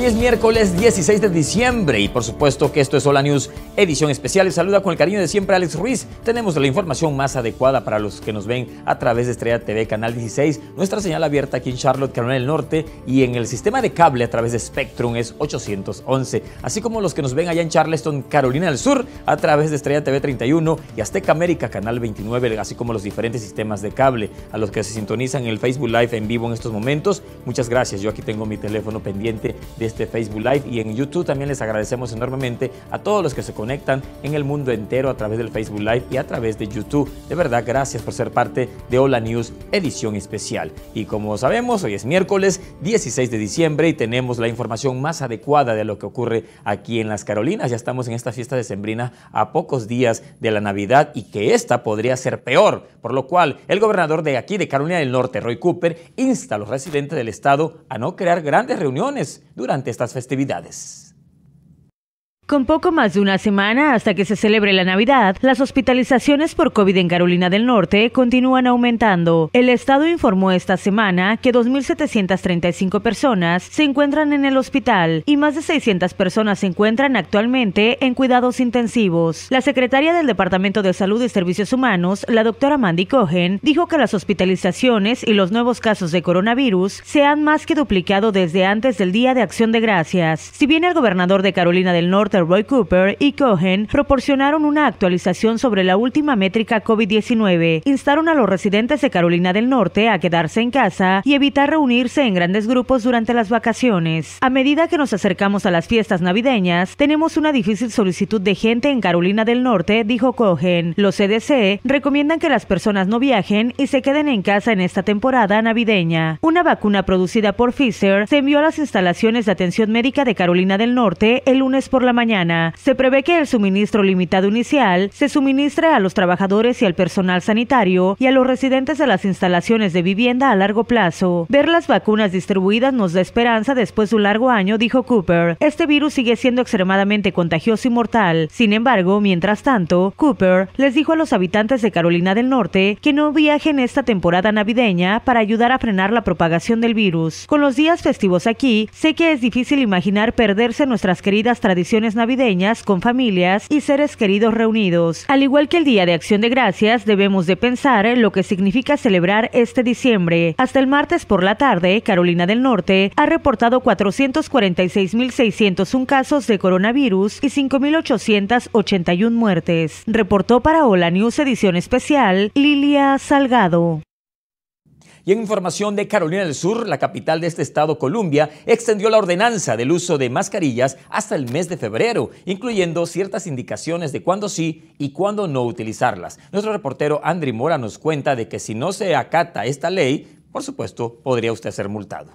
Hoy es miércoles 16 de diciembre y por supuesto que esto es Hola News, edición especial. Saluda con el cariño de siempre Alex Ruiz. Tenemos la información más adecuada para los que nos ven a través de Estrella TV, Canal 16, nuestra señal abierta aquí en Charlotte, Carolina del Norte y en el sistema de cable a través de Spectrum es 811, así como los que nos ven allá en Charleston, Carolina del Sur, a través de Estrella TV 31 y Azteca América, Canal 29, así como los diferentes sistemas de cable a los que se sintonizan en el Facebook Live en vivo en estos momentos. Muchas gracias. Yo aquí tengo mi teléfono pendiente de este Facebook Live y en YouTube también les agradecemos enormemente a todos los que se conectan en el mundo entero a través del Facebook Live y a través de YouTube. De verdad, gracias por ser parte de Hola News edición especial. Y como sabemos, hoy es miércoles 16 de diciembre y tenemos la información más adecuada de lo que ocurre aquí en las Carolinas. Ya estamos en esta fiesta de Sembrina a pocos días de la Navidad y que esta podría ser peor, por lo cual el gobernador de aquí de Carolina del Norte, Roy Cooper, insta a los residentes del estado a no crear grandes reuniones durante estas festividades. Con poco más de una semana hasta que se celebre la Navidad, las hospitalizaciones por COVID en Carolina del Norte continúan aumentando. El Estado informó esta semana que 2.735 personas se encuentran en el hospital y más de 600 personas se encuentran actualmente en cuidados intensivos. La secretaria del Departamento de Salud y Servicios Humanos, la doctora Mandy Cohen, dijo que las hospitalizaciones y los nuevos casos de coronavirus se han más que duplicado desde antes del Día de Acción de Gracias. Si bien el gobernador de Carolina del Norte, Roy Cooper y Cohen proporcionaron una actualización sobre la última métrica COVID-19. Instaron a los residentes de Carolina del Norte a quedarse en casa y evitar reunirse en grandes grupos durante las vacaciones. A medida que nos acercamos a las fiestas navideñas, tenemos una difícil solicitud de gente en Carolina del Norte, dijo Cohen. Los CDC recomiendan que las personas no viajen y se queden en casa en esta temporada navideña. Una vacuna producida por Pfizer se envió a las instalaciones de atención médica de Carolina del Norte el lunes por la mañana se prevé que el suministro limitado inicial se suministre a los trabajadores y al personal sanitario y a los residentes de las instalaciones de vivienda a largo plazo. Ver las vacunas distribuidas nos da esperanza después de un largo año, dijo Cooper. Este virus sigue siendo extremadamente contagioso y mortal. Sin embargo, mientras tanto, Cooper les dijo a los habitantes de Carolina del Norte que no viajen esta temporada navideña para ayudar a frenar la propagación del virus. Con los días festivos aquí, sé que es difícil imaginar perderse nuestras queridas tradiciones navideñas con familias y seres queridos reunidos. Al igual que el Día de Acción de Gracias, debemos de pensar en lo que significa celebrar este diciembre. Hasta el martes por la tarde, Carolina del Norte ha reportado 446.601 casos de coronavirus y 5.881 muertes. Reportó para Hola News edición especial Lilia Salgado. Y en información de Carolina del Sur, la capital de este estado, Columbia, extendió la ordenanza del uso de mascarillas hasta el mes de febrero, incluyendo ciertas indicaciones de cuándo sí y cuándo no utilizarlas. Nuestro reportero Andri Mora nos cuenta de que si no se acata esta ley, por supuesto, podría usted ser multado.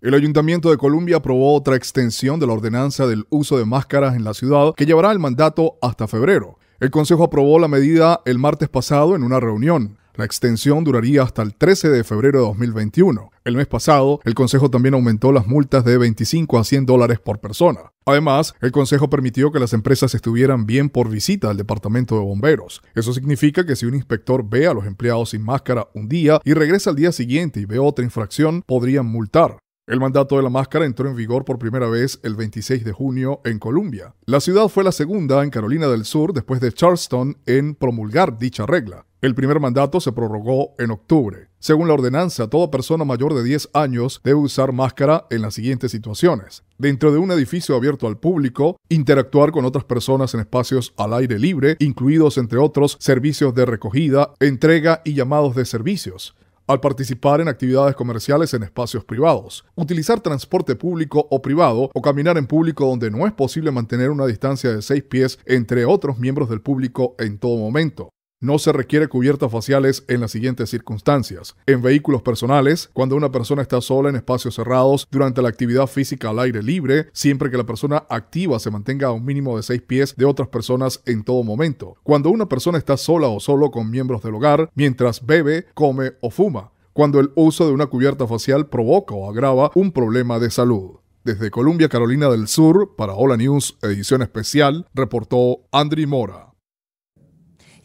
El Ayuntamiento de Columbia aprobó otra extensión de la ordenanza del uso de máscaras en la ciudad que llevará el mandato hasta febrero. El Consejo aprobó la medida el martes pasado en una reunión. La extensión duraría hasta el 13 de febrero de 2021. El mes pasado, el Consejo también aumentó las multas de 25 a 100 dólares por persona. Además, el Consejo permitió que las empresas estuvieran bien por visita al Departamento de Bomberos. Eso significa que si un inspector ve a los empleados sin máscara un día y regresa al día siguiente y ve otra infracción, podrían multar. El mandato de la máscara entró en vigor por primera vez el 26 de junio en Columbia. La ciudad fue la segunda en Carolina del Sur después de Charleston en promulgar dicha regla. El primer mandato se prorrogó en octubre. Según la ordenanza, toda persona mayor de 10 años debe usar máscara en las siguientes situaciones. Dentro de un edificio abierto al público, interactuar con otras personas en espacios al aire libre, incluidos entre otros servicios de recogida, entrega y llamados de servicios al participar en actividades comerciales en espacios privados, utilizar transporte público o privado o caminar en público donde no es posible mantener una distancia de 6 pies entre otros miembros del público en todo momento, no se requiere cubiertas faciales en las siguientes circunstancias. En vehículos personales, cuando una persona está sola en espacios cerrados durante la actividad física al aire libre, siempre que la persona activa se mantenga a un mínimo de seis pies de otras personas en todo momento. Cuando una persona está sola o solo con miembros del hogar, mientras bebe, come o fuma. Cuando el uso de una cubierta facial provoca o agrava un problema de salud. Desde Columbia, Carolina del Sur, para Hola News, edición especial, reportó Andri Mora.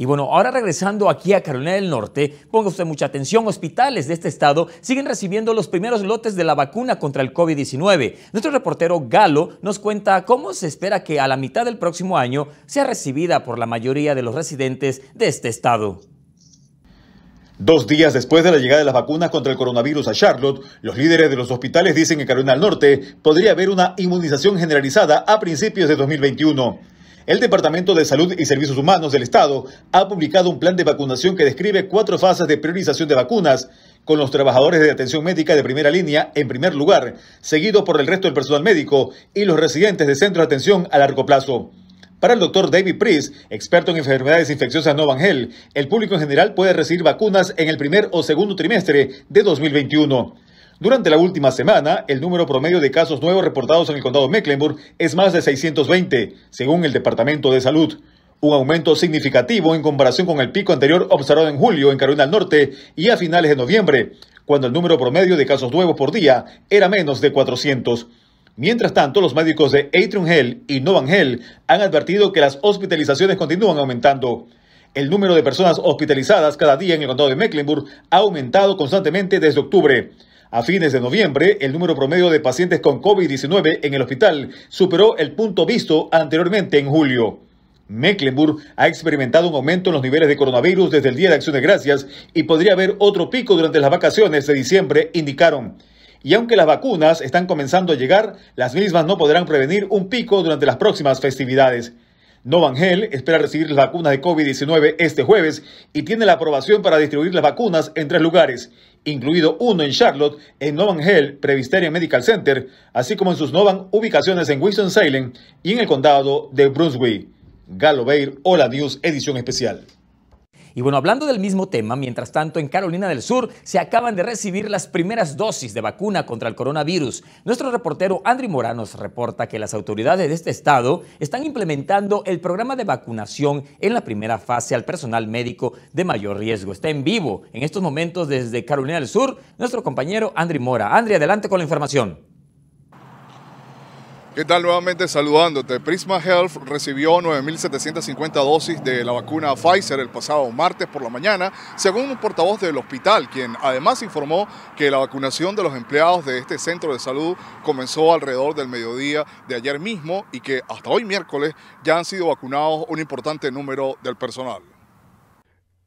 Y bueno, ahora regresando aquí a Carolina del Norte, ponga usted mucha atención, hospitales de este estado siguen recibiendo los primeros lotes de la vacuna contra el COVID-19. Nuestro reportero Galo nos cuenta cómo se espera que a la mitad del próximo año sea recibida por la mayoría de los residentes de este estado. Dos días después de la llegada de las vacunas contra el coronavirus a Charlotte, los líderes de los hospitales dicen que Carolina del Norte podría haber una inmunización generalizada a principios de 2021. El Departamento de Salud y Servicios Humanos del Estado ha publicado un plan de vacunación que describe cuatro fases de priorización de vacunas, con los trabajadores de atención médica de primera línea en primer lugar, seguido por el resto del personal médico y los residentes de centros de atención a largo plazo. Para el doctor David Priest, experto en enfermedades infecciosas no Evangel, el público en general puede recibir vacunas en el primer o segundo trimestre de 2021. Durante la última semana, el número promedio de casos nuevos reportados en el condado de Mecklenburg es más de 620, según el Departamento de Salud. Un aumento significativo en comparación con el pico anterior observado en julio en Carolina del Norte y a finales de noviembre, cuando el número promedio de casos nuevos por día era menos de 400. Mientras tanto, los médicos de Atrium Health y Novan Health han advertido que las hospitalizaciones continúan aumentando. El número de personas hospitalizadas cada día en el condado de Mecklenburg ha aumentado constantemente desde octubre. A fines de noviembre, el número promedio de pacientes con COVID-19 en el hospital superó el punto visto anteriormente en julio. Mecklenburg ha experimentado un aumento en los niveles de coronavirus desde el Día de Acción de Gracias y podría haber otro pico durante las vacaciones de diciembre, indicaron. Y aunque las vacunas están comenzando a llegar, las mismas no podrán prevenir un pico durante las próximas festividades. Novangel espera recibir las vacunas de COVID-19 este jueves y tiene la aprobación para distribuir las vacunas en tres lugares, incluido uno en Charlotte, en Novan Health Presbyterian Medical Center, así como en sus Novan ubicaciones en Winston-Salem y en el condado de Brunswick. Galo Beir, Hola News, edición especial. Y bueno, hablando del mismo tema, mientras tanto en Carolina del Sur se acaban de recibir las primeras dosis de vacuna contra el coronavirus. Nuestro reportero Andri Mora nos reporta que las autoridades de este estado están implementando el programa de vacunación en la primera fase al personal médico de mayor riesgo. Está en vivo en estos momentos desde Carolina del Sur nuestro compañero Andri Mora. Andri, adelante con la información. ¿Qué tal? Nuevamente saludándote. Prisma Health recibió 9.750 dosis de la vacuna Pfizer el pasado martes por la mañana, según un portavoz del hospital, quien además informó que la vacunación de los empleados de este centro de salud comenzó alrededor del mediodía de ayer mismo y que hasta hoy miércoles ya han sido vacunados un importante número del personal.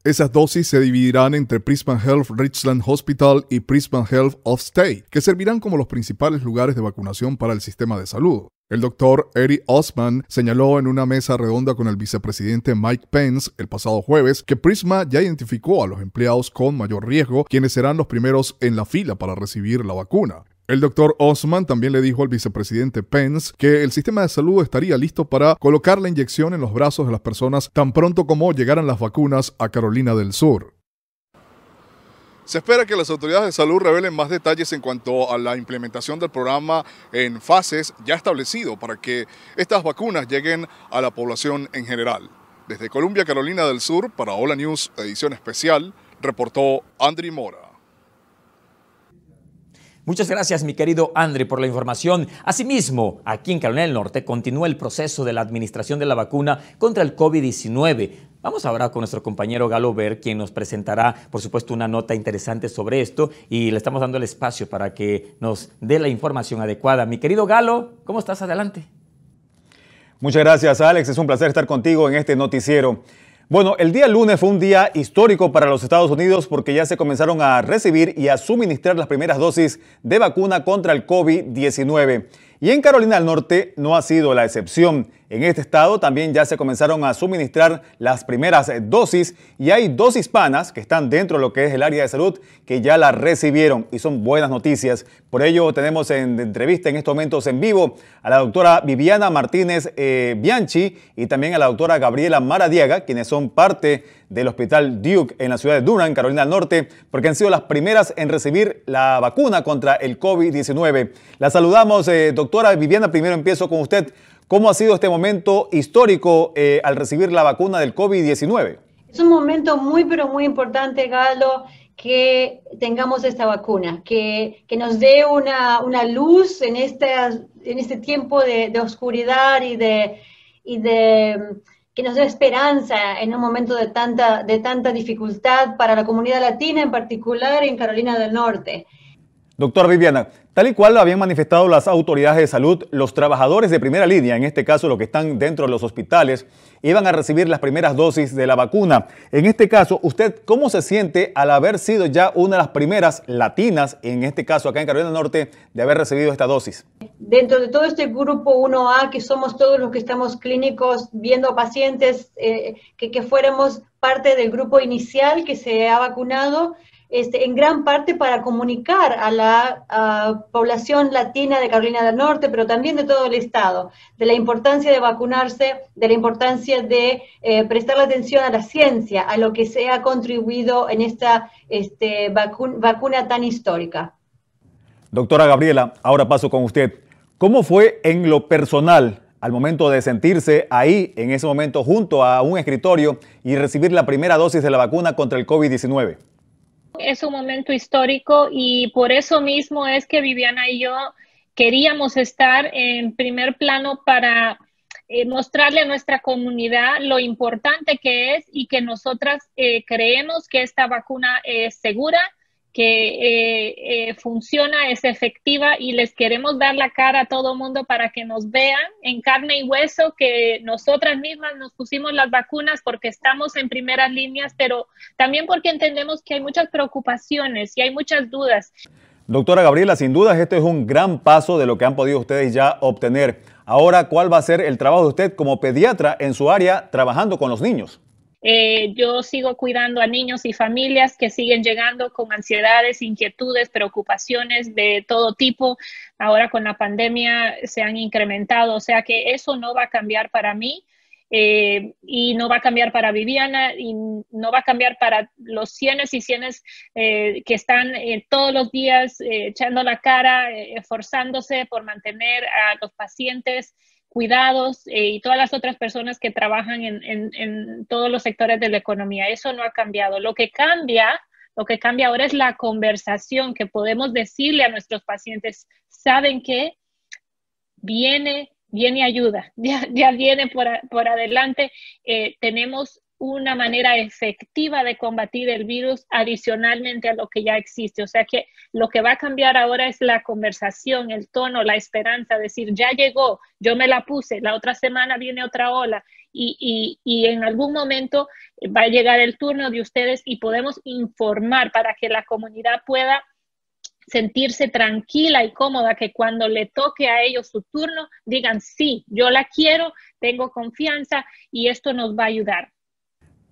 Esas dosis se dividirán entre Prisma Health Richland Hospital y Prisma Health of State, que servirán como los principales lugares de vacunación para el sistema de salud. El doctor Eric Osman señaló en una mesa redonda con el vicepresidente Mike Pence el pasado jueves que Prisma ya identificó a los empleados con mayor riesgo, quienes serán los primeros en la fila para recibir la vacuna. El doctor Osman también le dijo al vicepresidente Pence que el sistema de salud estaría listo para colocar la inyección en los brazos de las personas tan pronto como llegaran las vacunas a Carolina del Sur. Se espera que las autoridades de salud revelen más detalles en cuanto a la implementación del programa en fases ya establecido para que estas vacunas lleguen a la población en general. Desde Columbia, Carolina del Sur, para Hola News, edición especial, reportó Andri Mora. Muchas gracias, mi querido Andre, por la información. Asimismo, aquí en Carolina del Norte continúa el proceso de la administración de la vacuna contra el COVID-19. Vamos ahora con nuestro compañero Galo Ver, quien nos presentará, por supuesto, una nota interesante sobre esto y le estamos dando el espacio para que nos dé la información adecuada. Mi querido Galo, ¿cómo estás? Adelante. Muchas gracias, Alex. Es un placer estar contigo en este noticiero. Bueno, el día lunes fue un día histórico para los Estados Unidos porque ya se comenzaron a recibir y a suministrar las primeras dosis de vacuna contra el COVID-19. Y en Carolina del Norte no ha sido la excepción. En este estado también ya se comenzaron a suministrar las primeras dosis y hay dos hispanas que están dentro de lo que es el área de salud que ya la recibieron y son buenas noticias. Por ello tenemos en entrevista en estos momentos en vivo a la doctora Viviana Martínez eh, Bianchi y también a la doctora Gabriela Maradiaga, quienes son parte del Hospital Duke en la ciudad de Durham, Carolina del Norte, porque han sido las primeras en recibir la vacuna contra el COVID-19. La saludamos, eh, doctora Viviana. Primero empiezo con usted. ¿Cómo ha sido este momento histórico eh, al recibir la vacuna del COVID-19? Es un momento muy, pero muy importante, Galo, que tengamos esta vacuna, que, que nos dé una, una, luz en este, en este tiempo de, de oscuridad y de, y de que nos dé esperanza en un momento de tanta, de tanta dificultad para la comunidad latina, en particular en Carolina del Norte. Doctora Viviana, tal y cual habían manifestado las autoridades de salud, los trabajadores de primera línea, en este caso los que están dentro de los hospitales, iban a recibir las primeras dosis de la vacuna. En este caso, ¿usted cómo se siente al haber sido ya una de las primeras latinas, en este caso acá en Carolina del Norte, de haber recibido esta dosis? Dentro de todo este grupo 1A, que somos todos los que estamos clínicos viendo pacientes, eh, que, que fuéramos parte del grupo inicial que se ha vacunado, este, en gran parte para comunicar a la población latina de Carolina del Norte, pero también de todo el estado, de la importancia de vacunarse, de la importancia de eh, prestar la atención a la ciencia, a lo que se ha contribuido en esta este, vacuna tan histórica. Doctora Gabriela, ahora paso con usted. ¿Cómo fue en lo personal al momento de sentirse ahí, en ese momento, junto a un escritorio y recibir la primera dosis de la vacuna contra el COVID-19? Es un momento histórico y por eso mismo es que Viviana y yo queríamos estar en primer plano para eh, mostrarle a nuestra comunidad lo importante que es y que nosotras eh, creemos que esta vacuna es segura, que eh, eh, funciona, es efectiva y les queremos dar la cara a todo mundo para que nos vean en carne y hueso que nosotras mismas nos pusimos las vacunas porque estamos en primeras líneas, pero también porque entendemos que hay muchas preocupaciones y hay muchas dudas. Doctora Gabriela, sin dudas este es un gran paso de lo que han podido ustedes ya obtener. Ahora, ¿cuál va a ser el trabajo de usted como pediatra en su área trabajando con los niños? Eh, yo sigo cuidando a niños y familias que siguen llegando con ansiedades, inquietudes, preocupaciones de todo tipo. Ahora con la pandemia se han incrementado, o sea que eso no va a cambiar para mí. Eh, y no va a cambiar para Viviana y no va a cambiar para los cientos y cientos eh, que están todos los días echando la cara, esforzándose por mantener a los pacientes cuidados eh, y todas las otras personas que trabajan en, todos los sectores de la economía. Eso no ha cambiado. Lo que cambia, lo que cambia ahora es la conversación que podemos decirle a nuestros pacientes. Saben que viene, viene ayuda, ya, viene por, por adelante. Eh, tenemos una manera efectiva de combatir el virus adicionalmente a lo que ya existe. O sea que lo que va a cambiar ahora es la conversación, el tono, la esperanza, decir, ya llegó, yo me la puse, la otra semana viene otra ola y, y, en algún momento va a llegar el turno de ustedes y podemos informar para que la comunidad pueda sentirse tranquila y cómoda que cuando le toque a ellos su turno digan, sí, yo la quiero, tengo confianza y esto nos va a ayudar.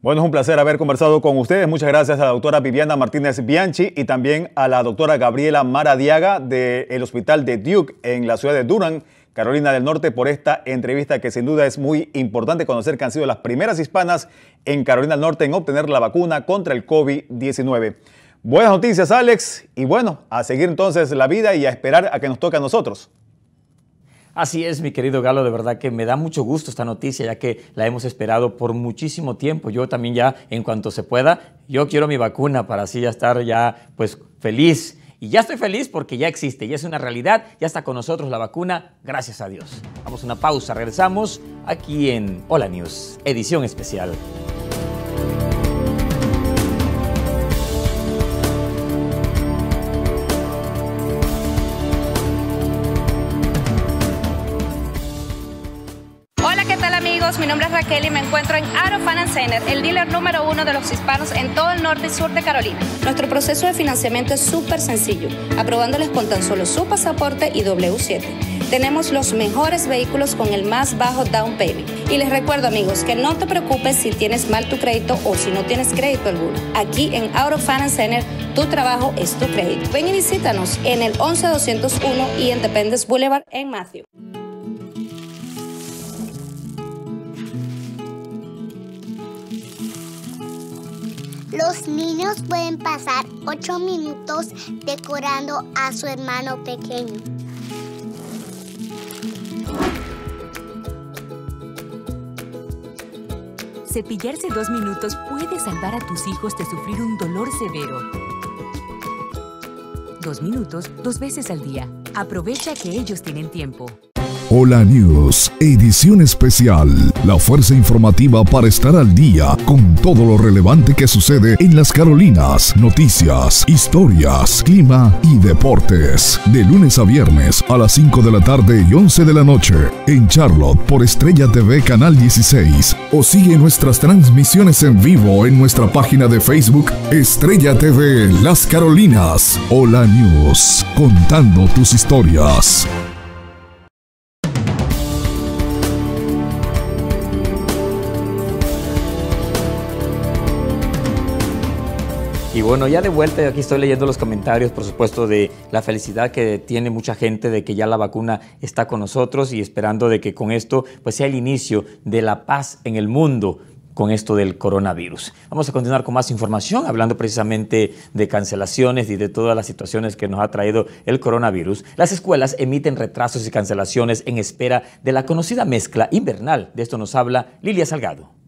Bueno, es un placer haber conversado con ustedes. Muchas gracias a la doctora Viviana Martínez Bianchi y también a la doctora Gabriela Maradiaga del Hospital de Duke en la ciudad de Durham, Carolina del Norte, por esta entrevista que sin duda es muy importante conocer que han sido las primeras hispanas en Carolina del Norte en obtener la vacuna contra el COVID-19. Buenas noticias, Alex. Y bueno, a seguir entonces la vida y a esperar a que nos toque a nosotros. Así es, mi querido Galo, de verdad que me da mucho gusto esta noticia, ya que la hemos esperado por muchísimo tiempo. Yo también ya, en cuanto se pueda, yo quiero mi vacuna para así ya estar ya, pues, feliz. Y ya estoy feliz porque ya existe, ya es una realidad, ya está con nosotros la vacuna, gracias a Dios. Vamos a una pausa, regresamos aquí en Hola News, edición especial. Me encuentro en Aro Finance Center, el dealer número uno de los hispanos en todo el norte y sur de Carolina. Nuestro proceso de financiamiento es súper sencillo, aprobándoles con tan solo su pasaporte y W7. Tenemos los mejores vehículos con el más bajo down payment. Y les recuerdo amigos que no te preocupes si tienes mal tu crédito o si no tienes crédito alguno. Aquí en Auto Finance Center tu trabajo es tu crédito. Ven y visítanos en el 11201 y Independence Boulevard en Matthew. Los niños pueden pasar 8 minutos decorando a su hermano pequeño. Cepillarse dos minutos puede salvar a tus hijos de sufrir un dolor severo. Dos minutos, dos veces al día. Aprovecha que ellos tienen tiempo. Hola News, edición especial. La fuerza informativa para estar al día con todo lo relevante que sucede en las Carolinas. Noticias, historias, clima y deportes. De lunes a viernes a las 5 de la tarde y 11 de la noche. En Charlotte por Estrella TV Canal 16. O sigue nuestras transmisiones en vivo en nuestra página de Facebook Estrella TV Las Carolinas. Hola News, contando tus historias. Y bueno, ya de vuelta, aquí estoy leyendo los comentarios, por supuesto, de la felicidad que tiene mucha gente de que ya la vacuna está con nosotros y esperando de que con esto pues sea el inicio de la paz en el mundo con esto del coronavirus. Vamos a continuar con más información, hablando precisamente de cancelaciones y de todas las situaciones que nos ha traído el coronavirus. Las escuelas emiten retrasos y cancelaciones en espera de la conocida mezcla invernal. De esto nos habla Lilia Salgado.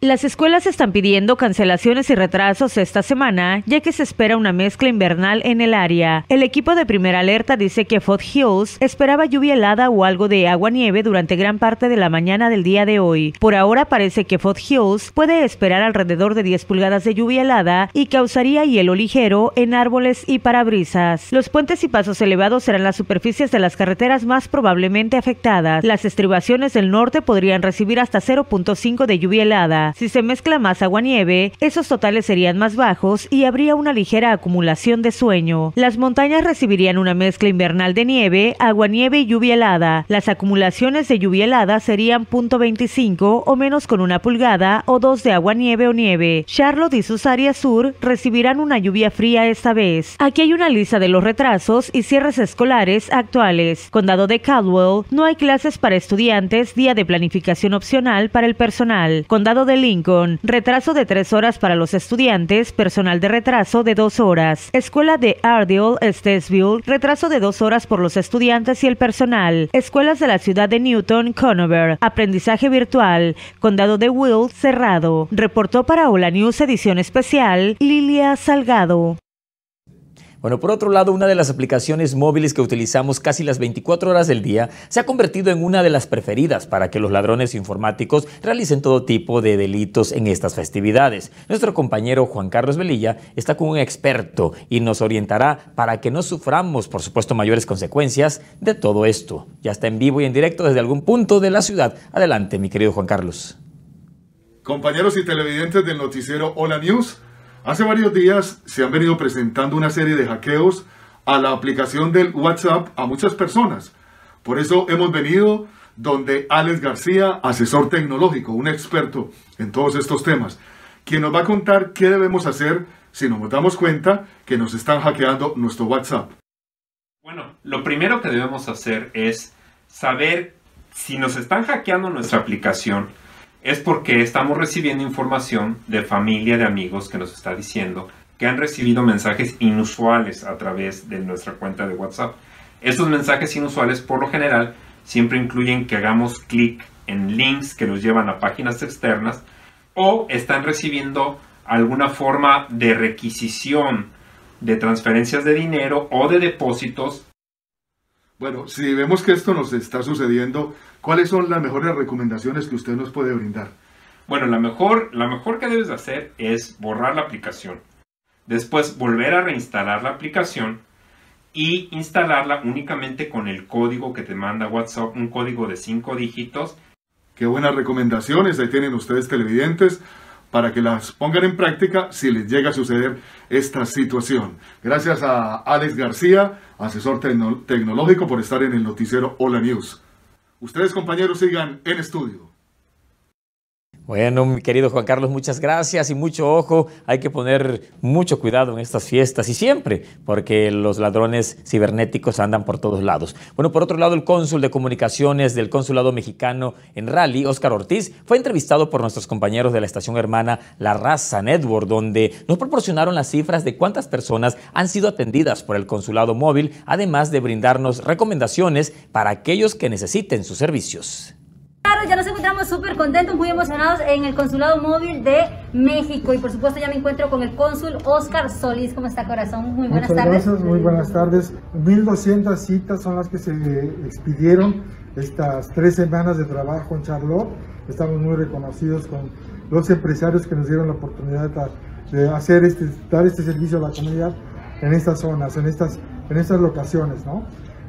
Las escuelas están pidiendo cancelaciones y retrasos esta semana, ya que se espera una mezcla invernal en el área. El equipo de primera alerta dice que Fort Hills esperaba lluvia helada o algo de agua-nieve durante gran parte de la mañana del día de hoy. Por ahora parece que Fort Hills puede esperar alrededor de 10 pulgadas de lluvia helada y causaría hielo ligero en árboles y parabrisas. Los puentes y pasos elevados serán las superficies de las carreteras más probablemente afectadas. Las estribaciones del norte podrían recibir hasta 0.5 de lluvia helada. Si se mezcla más agua-nieve, esos totales serían más bajos y habría una ligera acumulación de sueño. Las montañas recibirían una mezcla invernal de nieve, agua-nieve y lluvia helada. Las acumulaciones de lluvia helada serían .25 o menos con una pulgada o dos de agua-nieve o nieve. Charlotte y sus áreas sur recibirán una lluvia fría esta vez. Aquí hay una lista de los retrasos y cierres escolares actuales. Condado de Caldwell, no hay clases para estudiantes, día de planificación opcional para el personal. Condado de Lincoln, retraso de tres horas para los estudiantes, personal de retraso de dos horas. Escuela de Ardiel, Stesville, retraso de dos horas por los estudiantes y el personal. Escuelas de la ciudad de Newton, Conover, aprendizaje virtual. Condado de Will, cerrado. Reportó para Hola News edición especial, Lilia Salgado. Bueno, por otro lado, una de las aplicaciones móviles que utilizamos casi las 24 horas del día se ha convertido en una de las preferidas para que los ladrones informáticos realicen todo tipo de delitos en estas festividades. Nuestro compañero Juan Carlos Velilla está con un experto y nos orientará para que no suframos, por supuesto, mayores consecuencias de todo esto. Ya está en vivo y en directo desde algún punto de la ciudad. Adelante, mi querido Juan Carlos. Compañeros y televidentes del noticiero Hola News. Hace varios días se han venido presentando una serie de hackeos a la aplicación del WhatsApp a muchas personas. Por eso hemos venido donde Alex García, asesor tecnológico, un experto en todos estos temas, quien nos va a contar qué debemos hacer si nos damos cuenta que nos están hackeando nuestro WhatsApp. Bueno, lo primero que debemos hacer es saber si nos están hackeando nuestra aplicación es porque estamos recibiendo información de familia, de amigos que nos está diciendo que han recibido mensajes inusuales a través de nuestra cuenta de WhatsApp. Estos mensajes inusuales por lo general siempre incluyen que hagamos clic en links que nos llevan a páginas externas o están recibiendo alguna forma de requisición de transferencias de dinero o de depósitos. Bueno, si vemos que esto nos está sucediendo, ¿cuáles son las mejores recomendaciones que usted nos puede brindar? Bueno, la mejor, la mejor que debes de hacer es borrar la aplicación. Después volver a reinstalar la aplicación y instalarla únicamente con el código que te manda WhatsApp, un código de 5 dígitos. Qué buenas recomendaciones ahí tienen ustedes televidentes para que las pongan en práctica si les llega a suceder esta situación. Gracias a Alex García, asesor tecnológico, por estar en el noticiero Hola News. Ustedes, compañeros, sigan en estudio. Bueno, mi querido Juan Carlos, muchas gracias y mucho ojo. Hay que poner mucho cuidado en estas fiestas y siempre, porque los ladrones cibernéticos andan por todos lados. Bueno, por otro lado, el cónsul de comunicaciones del consulado mexicano en Raleigh, Oscar Ortiz, fue entrevistado por nuestros compañeros de la estación hermana La Raza Network, donde nos proporcionaron las cifras de cuántas personas han sido atendidas por el consulado móvil, además de brindarnos recomendaciones para aquellos que necesiten sus servicios. Claro, ya nos encontramos súper contentos, muy emocionados en el Consulado Móvil de México y por supuesto ya me encuentro con el cónsul Oscar Solís. ¿Cómo está corazón? Muy buenas Muchas tardes. Gracias, muy buenas tardes. 1.200 citas son las que se expidieron estas tres semanas de trabajo en Charlotte. Estamos muy reconocidos con los empresarios que nos dieron la oportunidad de hacer este, dar este servicio a la comunidad en estas zonas, en estas, en estas locaciones. ¿no?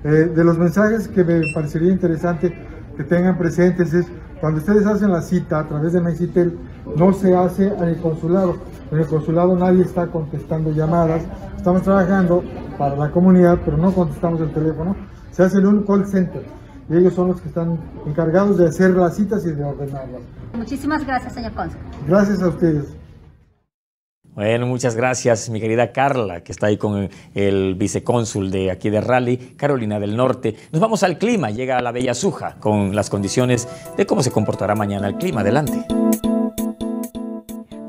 Eh, de los mensajes que me parecería interesante que tengan presentes es cuando ustedes hacen la cita a través de Mexitel, no se hace en el consulado. En el consulado nadie está contestando llamadas. Estamos trabajando para la comunidad, pero no contestamos el teléfono. Se hace en un call center y ellos son los que están encargados de hacer las citas y de ordenarlas. Muchísimas gracias, señor Cónsul. Gracias a ustedes. Bueno, muchas gracias, mi querida Carla, que está ahí con el vicecónsul de aquí de Raleigh, Carolina del Norte. Nos vamos al clima, llega la Bella Suja con las condiciones de cómo se comportará mañana el clima. Adelante.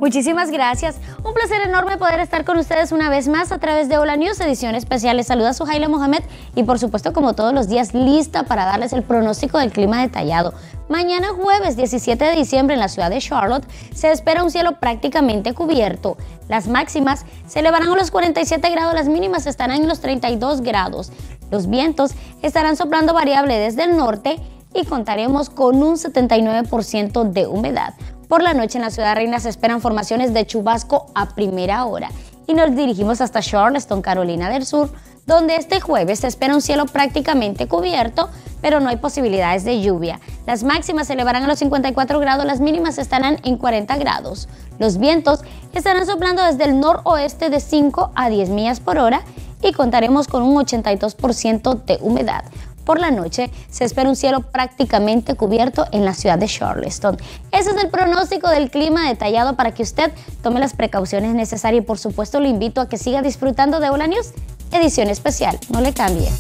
Muchísimas gracias. Un placer enorme poder estar con ustedes una vez más a través de Hola News, edición especial. Les saluda Suhaila Mohamed y por supuesto, como todos los días, lista para darles el pronóstico del clima detallado. Mañana jueves 17 de diciembre en la ciudad de Charlotte se espera un cielo prácticamente cubierto. Las máximas se elevarán a los 47 grados, las mínimas estarán en los 32 grados. Los vientos estarán soplando variable desde el norte y contaremos con un 79% de humedad. Por la noche en la ciudad reina se esperan formaciones de chubasco a primera hora y nos dirigimos hasta Charleston, Carolina del Sur, donde este jueves se espera un cielo prácticamente cubierto, pero no hay posibilidades de lluvia. Las máximas se elevarán a los 54 grados, las mínimas estarán en 40 grados. Los vientos estarán soplando desde el noroeste de 5 a 10 millas por hora y contaremos con un 82% de humedad. Por la noche se espera un cielo prácticamente cubierto en la ciudad de Charleston. Ese es el pronóstico del clima detallado para que usted tome las precauciones necesarias y por supuesto lo invito a que siga disfrutando de Hola News, edición especial. No le cambie.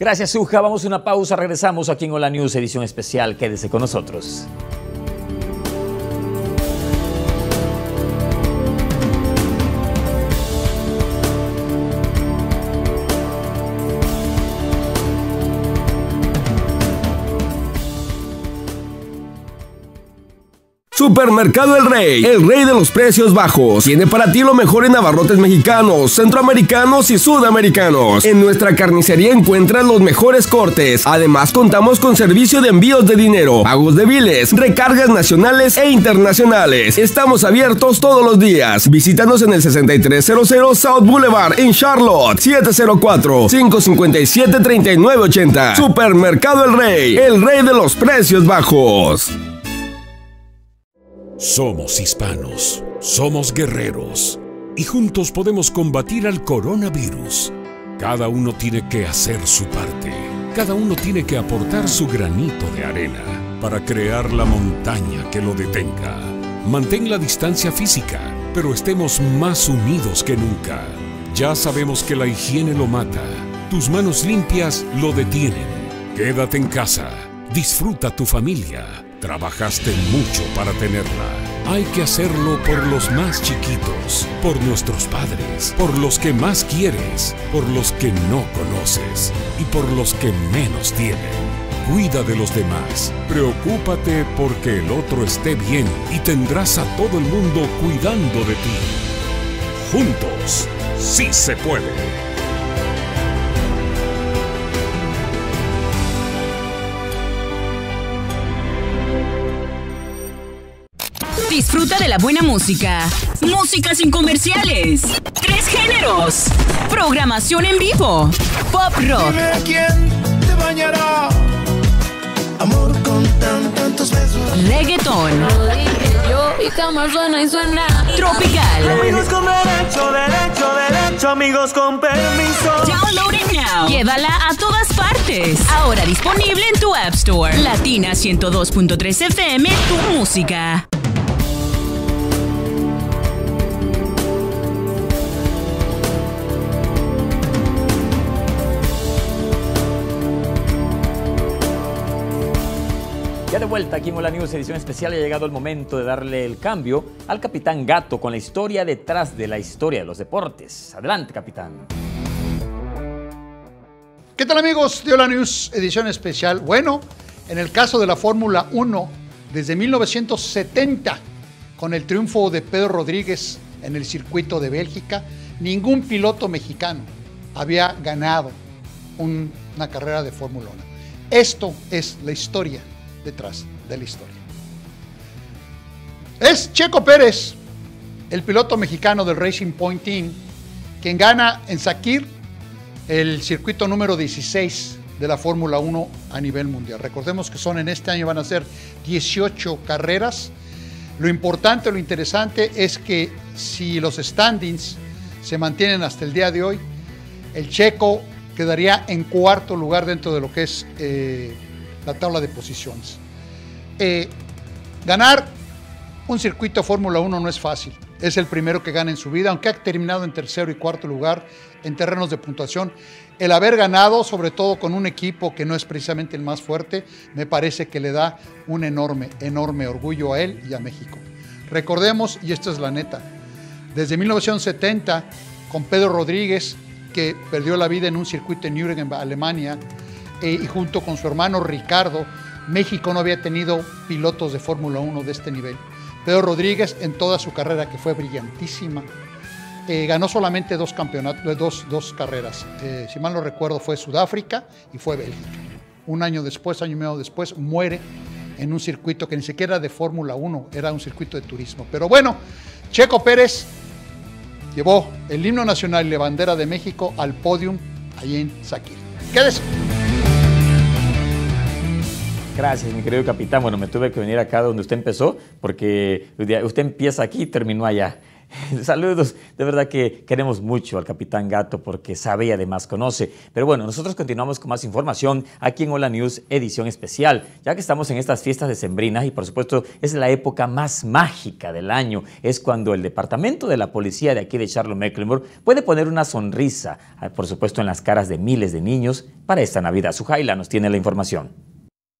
Gracias, Suja. Vamos a una pausa. Regresamos aquí en Hola News, edición especial. Quédese con nosotros. Supermercado El Rey, el rey de los precios bajos. Tiene para ti lo mejor en abarrotes mexicanos, centroamericanos y sudamericanos. En nuestra carnicería encuentras los mejores cortes. Además, contamos con servicio de envíos de dinero, pagos de biles, recargas nacionales e internacionales. Estamos abiertos todos los días. Visítanos en el 6300 South Boulevard en Charlotte, 704-557-3980. Supermercado El Rey, el rey de los precios bajos. Somos hispanos, somos guerreros y juntos podemos combatir al coronavirus. Cada uno tiene que hacer su parte, cada uno tiene que aportar su granito de arena para crear la montaña que lo detenga. Mantén la distancia física, pero estemos más unidos que nunca. Ya sabemos que la higiene lo mata, tus manos limpias lo detienen. Quédate en casa, disfruta tu familia Trabajaste mucho para tenerla. Hay que hacerlo por los más chiquitos, por nuestros padres, por los que más quieres, por los que no conoces y por los que menos tienen. Cuida de los demás. Preocúpate porque el otro esté bien y tendrás a todo el mundo cuidando de ti. Juntos, sí se puede. Disfruta de la buena música. Música sin comerciales. Tres géneros. Programación en vivo. Pop rock. quién te bañará. Amor con tan, tantos besos. Reggaeton. Yo y jamás suena y suena. Tropical. Amigos con derecho, derecho, derecho. Amigos con permiso. Download it now. Llévala a todas partes. Ahora disponible en tu App Store. Latina 102.3 FM, tu música. Vuelta aquí en Hola News, edición especial, ha llegado el momento de darle el cambio al Capitán Gato con la historia detrás de la historia de los deportes. Adelante, Capitán. ¿Qué tal amigos de Hola News, edición especial? Bueno, en el caso de la Fórmula 1, desde 1970, con el triunfo de Pedro Rodríguez en el circuito de Bélgica, ningún piloto mexicano había ganado una carrera de Fórmula 1. Esto es la historia detrás de la historia. Es Checo Pérez, el piloto mexicano del Racing Point Team, quien gana en Sakir el circuito número 16 de la Fórmula 1 a nivel mundial. Recordemos que son en este año van a ser 18 carreras. Lo importante, lo interesante es que si los standings se mantienen hasta el día de hoy, el checo quedaría en cuarto lugar dentro de lo que es eh, la tabla de posiciones. Eh, ganar un circuito Fórmula 1 no es fácil. Es el primero que gana en su vida, aunque ha terminado en tercero y cuarto lugar en terrenos de puntuación. El haber ganado, sobre todo con un equipo que no es precisamente el más fuerte, me parece que le da un enorme, enorme orgullo a él y a México. Recordemos, y esto es la neta, desde 1970, con Pedro Rodríguez, que perdió la vida en un circuito en Nürburgring, Alemania, eh, y junto con su hermano Ricardo, México no había tenido pilotos de Fórmula 1 de este nivel. Pedro Rodríguez, en toda su carrera, que fue brillantísima, eh, ganó solamente dos campeonatos, dos, dos carreras. Eh, si mal no recuerdo, fue Sudáfrica y fue Bélgica. Un año después, año y medio después, muere en un circuito que ni siquiera era de Fórmula 1, era un circuito de turismo. Pero bueno, Checo Pérez llevó el himno nacional y la bandera de México al podium allí en Sakir. Quédese. Gracias, mi querido capitán. Bueno, me tuve que venir acá donde usted empezó, porque usted empieza aquí y terminó allá. Saludos, de verdad que queremos mucho al capitán Gato porque sabe y además conoce. Pero bueno, nosotros continuamos con más información aquí en Hola News, edición especial, ya que estamos en estas fiestas decembrinas y por supuesto es la época más mágica del año. Es cuando el departamento de la policía de aquí de Charlotte Mecklenburg puede poner una sonrisa, ah, por supuesto en las caras de miles de niños para esta Navidad. Sujaila nos tiene la información.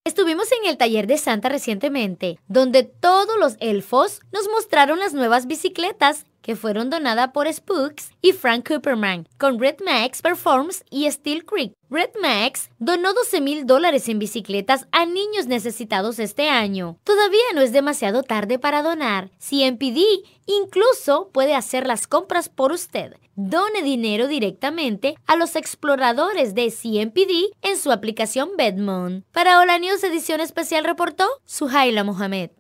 Estuvimos en el taller de Santa recientemente, donde todos los elfos nos mostraron las nuevas bicicletas que fueron donadas por Spooks y Frank Cooperman, con Red Max Performs y Steel Creek. Red Max donó 12 mil dólares en bicicletas a niños necesitados este año. Todavía no es demasiado tarde para donar. CMPD incluso puede hacer las compras por usted. Done dinero directamente a los exploradores de CMPD en su aplicación Bedmon. Para Hola News Edición Especial reportó Suhaila Mohamed.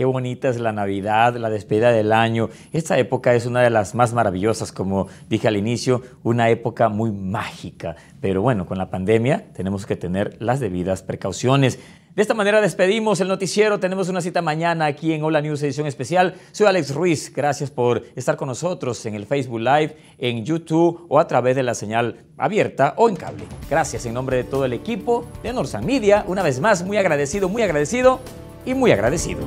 Qué bonita es la Navidad, la despedida del año. Esta época es una de las más maravillosas, como dije al inicio, una época muy mágica. Pero bueno, con la pandemia tenemos que tener las debidas precauciones. De esta manera despedimos el noticiero. Tenemos una cita mañana aquí en Hola News edición especial. Soy Alex Ruiz. Gracias por estar con nosotros en el Facebook Live, en YouTube o a través de la señal abierta o en cable. Gracias en nombre de todo el equipo de Norsa Media. Una vez más, muy agradecido, muy agradecido y muy agradecido.